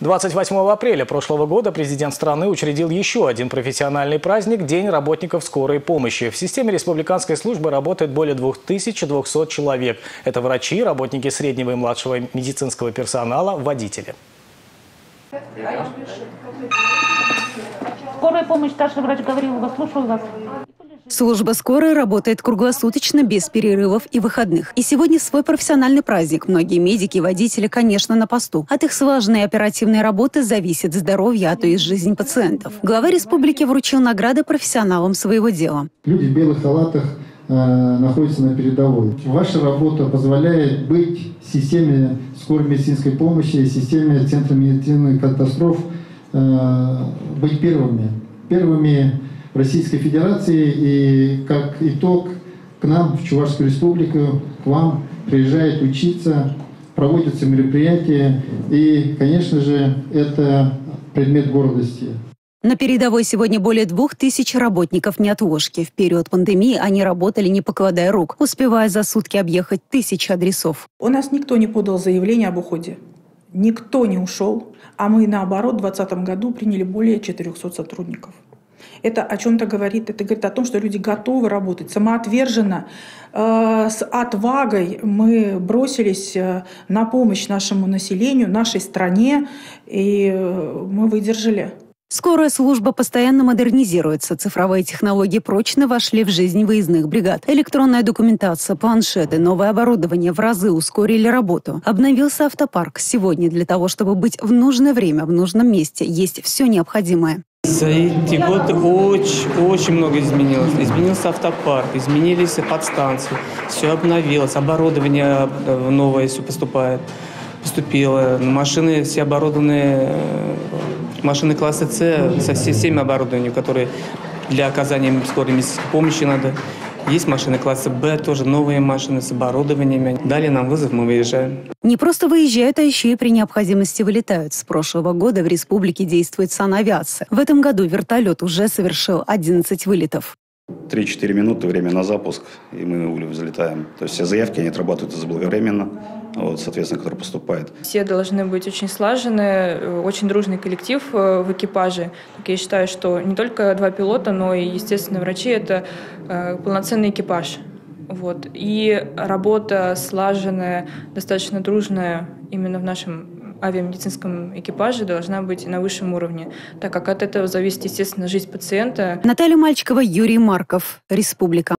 28 апреля прошлого года президент страны учредил еще один профессиональный праздник – День работников скорой помощи. В системе республиканской службы работает более 2200 человек. Это врачи, работники среднего и младшего медицинского персонала, водители. Скорая помощь, старший врач говорил, вас слушаю вас. Служба скорой работает круглосуточно, без перерывов и выходных. И сегодня свой профессиональный праздник. Многие медики и водители, конечно, на посту. От их слаженной оперативной работы зависит здоровье, а то и жизнь пациентов. Глава республики вручил награды профессионалам своего дела. Люди в белых халатах э, находятся на передовой. Ваша работа позволяет быть в системе скорой медицинской помощи, в системе Центра медицинских катастроф, э, быть первыми. Первыми Российской Федерации. И как итог к нам, в Чувашскую Республику, к вам приезжает учиться, проводятся мероприятия. И, конечно же, это предмет гордости. На передовой сегодня более двух тысяч работников неотложки. В период пандемии они работали, не покладая рук, успевая за сутки объехать тысячи адресов. У нас никто не подал заявление об уходе. Никто не ушел, а мы, наоборот, в 2020 году приняли более 400 сотрудников. Это о чем-то говорит. Это говорит о том, что люди готовы работать самоотверженно, э, с отвагой мы бросились э, на помощь нашему населению, нашей стране, и э, мы выдержали. Скорая служба постоянно модернизируется. Цифровые технологии прочно вошли в жизнь выездных бригад. Электронная документация, планшеты, новое оборудование в разы ускорили работу. Обновился автопарк. Сегодня для того, чтобы быть в нужное время, в нужном месте, есть все необходимое. За эти годы очень, очень много изменилось. Изменился автопарк, изменились подстанции, все обновилось, оборудование э, новое все поступает, поступило, машины все оборудованные, э, машины класса С со всеми оборудованием, которые для оказания скорой помощи надо. Есть машины класса Б, тоже новые машины с оборудованиями. Дали нам вызов, мы выезжаем. Не просто выезжают, а еще и при необходимости вылетают. С прошлого года в республике действует санавиация. В этом году вертолет уже совершил 11 вылетов. 3-4 минуты время на запуск, и мы взлетаем. То есть все заявки, они отрабатываются заблаговременно вот, соответственно, который поступает. Все должны быть очень слажены, очень дружный коллектив э, в экипаже. Так я считаю, что не только два пилота, но и, естественно, врачи – это э, полноценный экипаж. Вот. И работа слаженная, достаточно дружная именно в нашем авиамедицинском экипаже должна быть на высшем уровне, так как от этого зависит, естественно, жизнь пациента. Наталья Мальчикова, Юрий Марков, Республика.